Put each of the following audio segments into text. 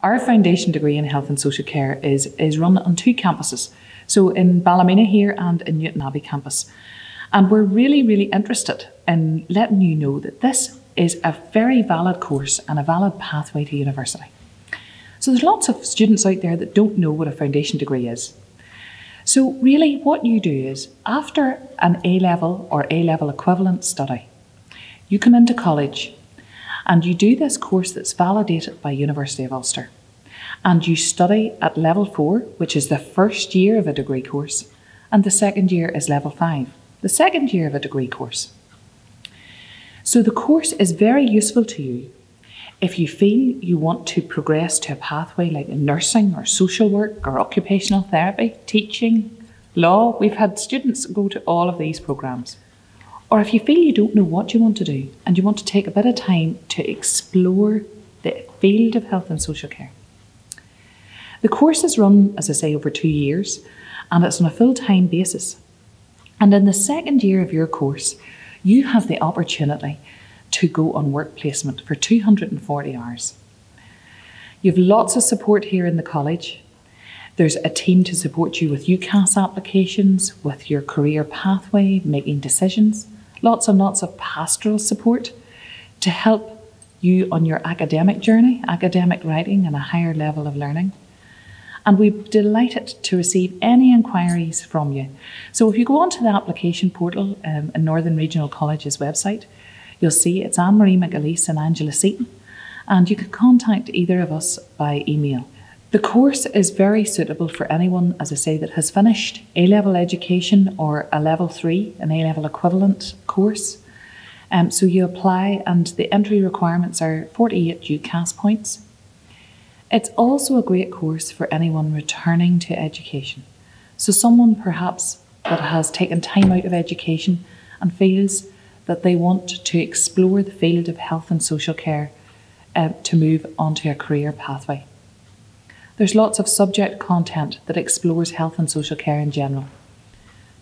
Our foundation degree in health and social care is, is run on two campuses. So in Ballymena here and in Newtownabbey campus. And we're really, really interested in letting you know that this is a very valid course and a valid pathway to university. So there's lots of students out there that don't know what a foundation degree is. So really what you do is after an A level or A level equivalent study, you come into college and you do this course that's validated by University of Ulster. And you study at level four, which is the first year of a degree course, and the second year is level five, the second year of a degree course. So the course is very useful to you if you feel you want to progress to a pathway like nursing or social work or occupational therapy, teaching, law. We've had students go to all of these programs. Or if you feel you don't know what you want to do and you want to take a bit of time to explore the field of health and social care. The course is run, as I say, over two years and it's on a full time basis. And in the second year of your course, you have the opportunity to go on work placement for 240 hours. You have lots of support here in the college. There's a team to support you with UCAS applications, with your career pathway, making decisions lots and lots of pastoral support to help you on your academic journey, academic writing, and a higher level of learning. And we're delighted to receive any inquiries from you. So if you go onto the application portal um, in Northern Regional College's website, you'll see it's Anne Marie McAleese and Angela Seaton, and you can contact either of us by email. The course is very suitable for anyone, as I say, that has finished A level education or a level three, an A level equivalent course. Um, so you apply, and the entry requirements are 48 UCAS points. It's also a great course for anyone returning to education. So, someone perhaps that has taken time out of education and feels that they want to explore the field of health and social care uh, to move onto a career pathway. There's lots of subject content that explores health and social care in general.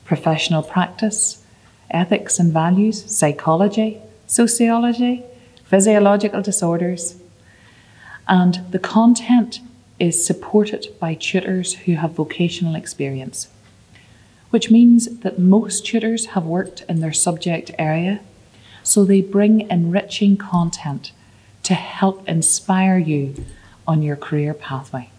Professional practice, ethics and values, psychology, sociology, physiological disorders. And the content is supported by tutors who have vocational experience, which means that most tutors have worked in their subject area, so they bring enriching content to help inspire you on your career pathway.